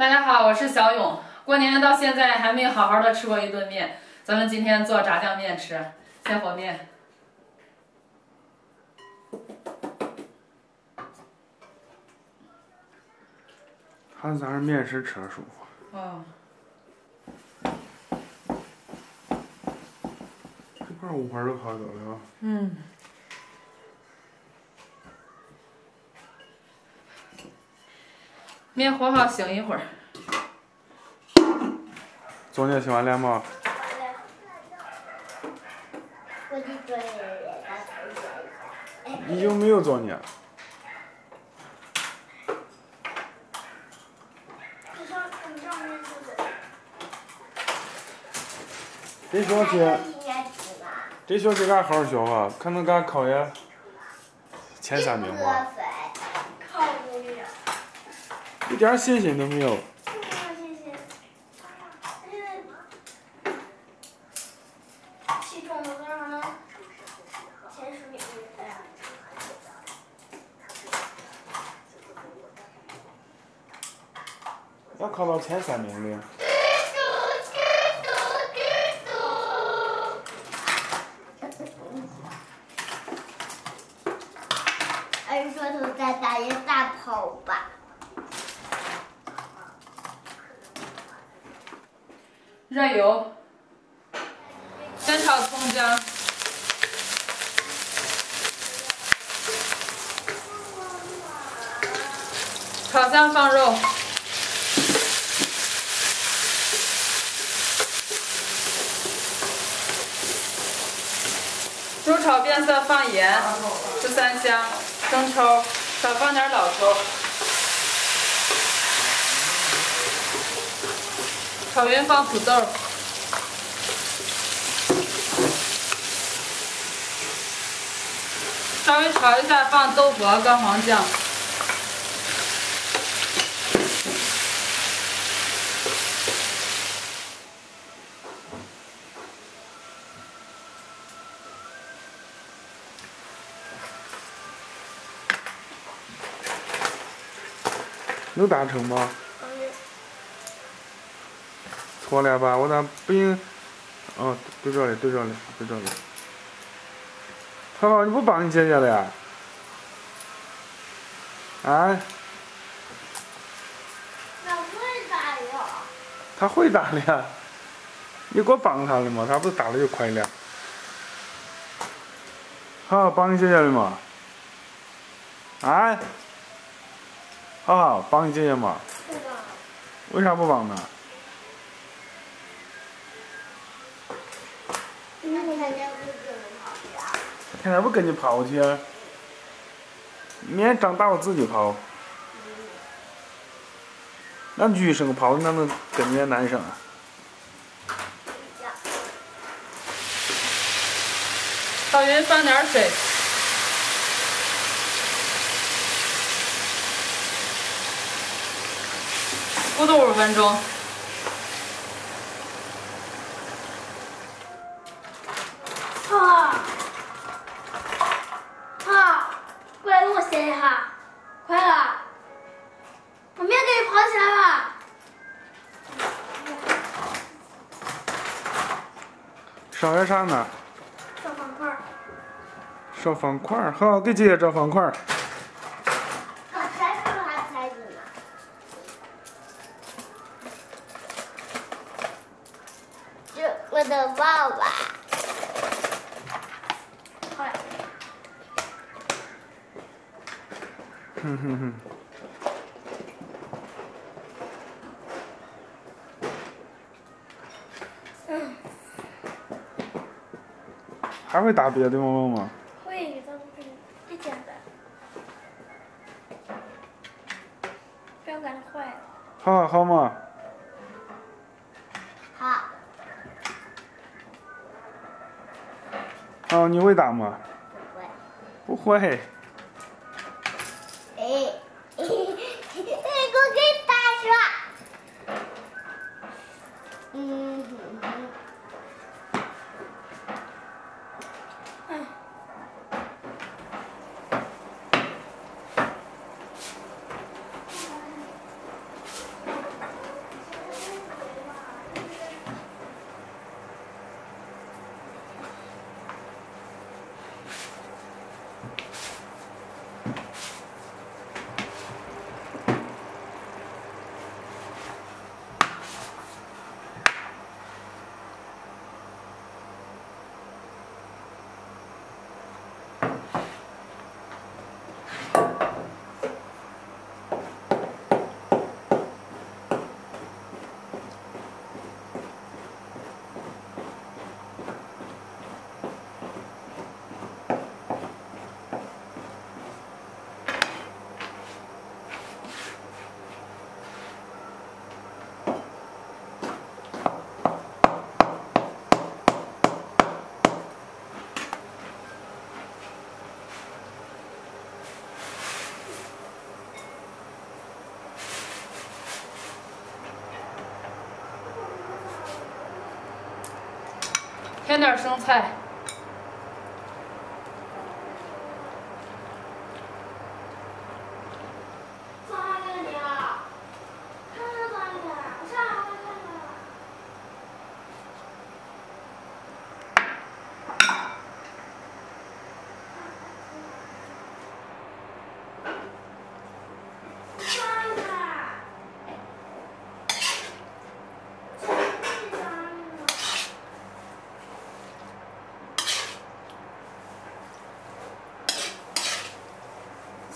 大家好，我是小勇。过年到现在还没好好的吃过一顿面，咱们今天做炸酱面吃，先和面。还是咱这面食吃着舒服。哦，这块五花肉好多了啊。嗯。面和好醒一会儿。作业写完了吗你经没有作业这学期这学期咱好好学吧可能俺考个前三名吧。一点信心都没有。不能谢谢。现在期中的多少呢？前十名。哎呀。要考到前三名的，二说头再打一大炮吧。热油，先炒葱姜，炒香放肉，猪炒变色放盐、十三香、生抽，少放点老抽。炒匀放土豆，稍微炒一下放豆腐和干黄酱，能达成吗？错了吧？我咋不应？哦，对这里，对这里，对这里。涛涛，你不帮你姐姐了呀？啊？那会打呀？他会打的呀。你给我帮他了嘛？他不是打的就快了。好，帮你姐姐了嘛？啊？好好，帮你姐姐嘛？为啥不帮呢？天天不跟你跑去，明天长大我自己跑。那女生跑哪能跟着男生啊？炒匀放点水，咕嘟五分钟。烧点啥呢？小方块儿，烧方块儿，好，给姐姐找方块儿。刚才说啥材质呢？这我的爸爸。哼哼哼。还会打别的吗？梦吗？会，咱们可以最简单，不要干它坏了。好好吗？好，好，你会打吗？不会。不会。哎，哎，给我给打是吧？嗯哼哼。嗯。添点生菜。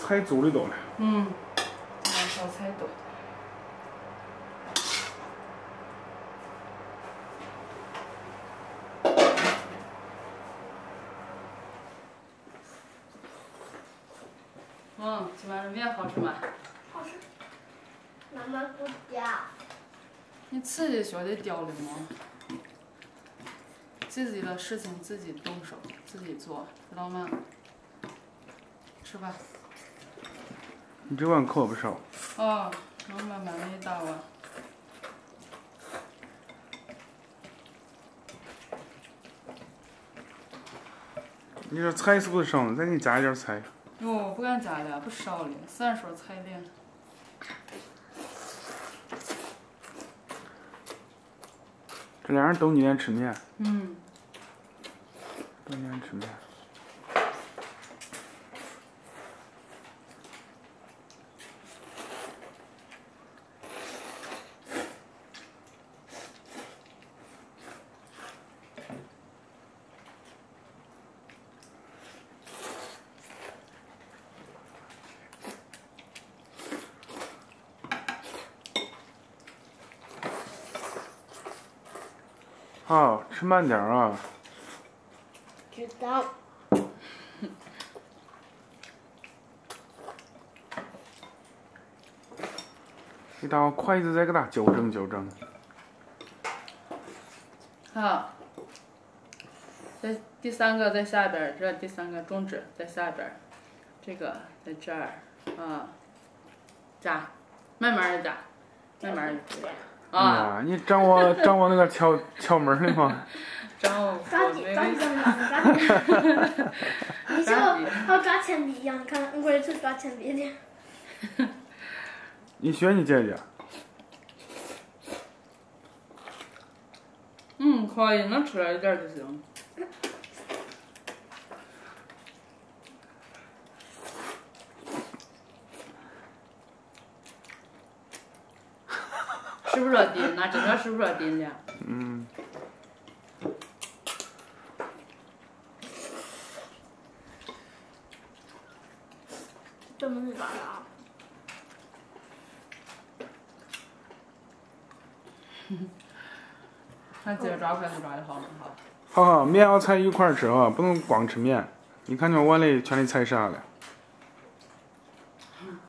菜煮的多了。嗯，小菜多。嗯，今晚的面好吃吗？好吃。妈妈不掉。你自己学的掉的吗？自己的事情自己动手，自己做，知道吗？吃吧。你这碗可不少。哦，我慢慢的一大碗。你这菜是不是少了？再给你加一点菜。哟，不敢加了，不少了，三勺菜了。这俩人都宁愿吃面。嗯。都宁愿吃面。好，吃慢点啊。知道。你把筷子再给它纠正纠正。好。在第三个在下边，这第三个中指在下边，这个在这儿，啊，夹，慢慢的夹，慢慢的夹。啊！你掌握掌握那个窍窍门了吗？掌握。抓紧抓紧抓紧！你像和抓铅笔一样，看我也是抓铅笔的。你学你姐姐。嗯，可以，能吃了一点就行。是不是说丁？那真的是不是说丁的？嗯。这么抓的啊？看姐抓筷子抓的好不好？好好，面和菜一块吃啊，不能光吃面。你看这碗里全的菜啥了？